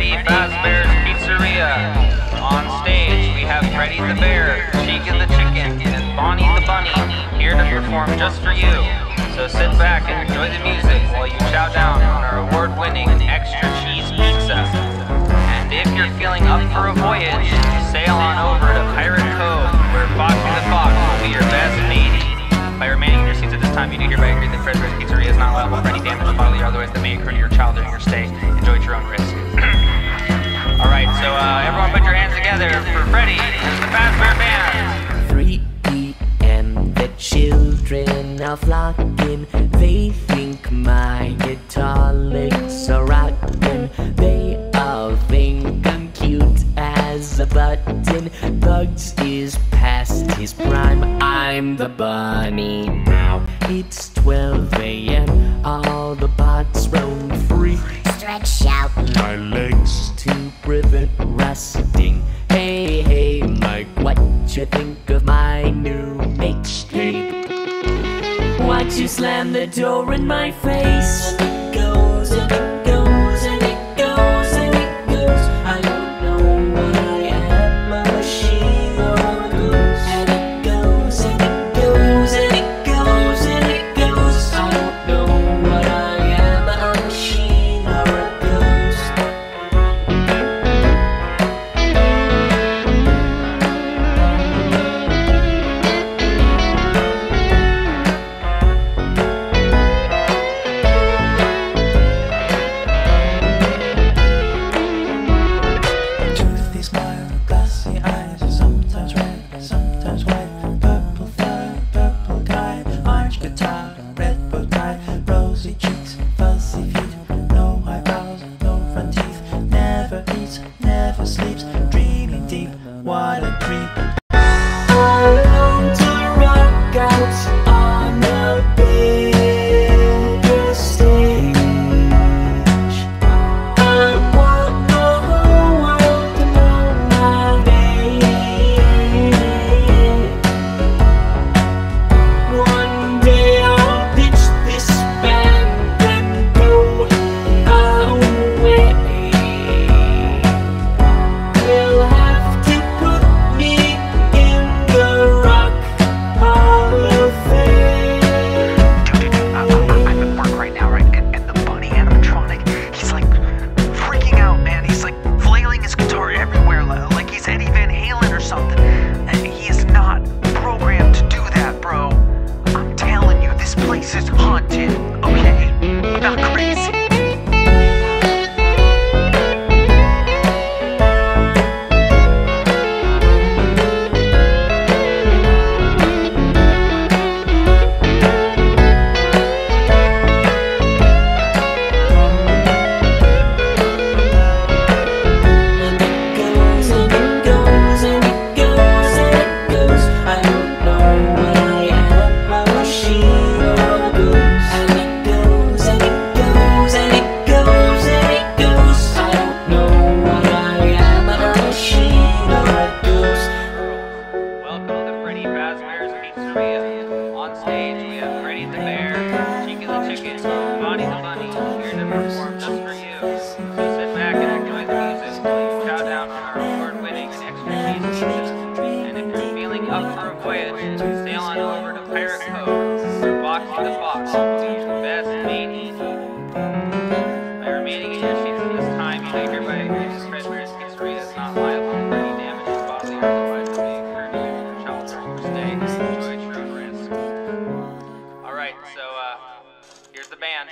Freddy Fazbear's Pizzeria. On stage, we have Freddy the Bear, Chica the Chicken, and Bonnie the Bunny here to perform just for you. So sit back and enjoy the music while you chow down on our award-winning extra cheese pizza. And if you're feeling up for a voyage, sail on over to Pirate Cove, where Foxy the Fox will be your best mate. By remaining in your seats at this time, you do hereby agree that Fred's Pizzeria is not liable for any damage, bodily or otherwise that may occur to your child during your stay. Together for Freddy and the Fazbear Band. 3 p.m. The children are flocking. They think my guitar licks are rocking. They all think I'm cute as a button. Bugs is past his prime. I'm the bunny now. It's 12 a.m. All the bots roam free. Stretch out. My legs to prevent rusting. What you think of my new mixtape? Why'd you slam the door in my face. Red bow tie, rosy cheeks, fuzzy feet, no eyebrows, no front teeth, never eats, never sleeps, dreaming deep, what a creep. Place is haunted, On stage, we have Freddy the Bear, Chica the Chicken, Bonnie the Bunny, here to perform so uh, here's the band.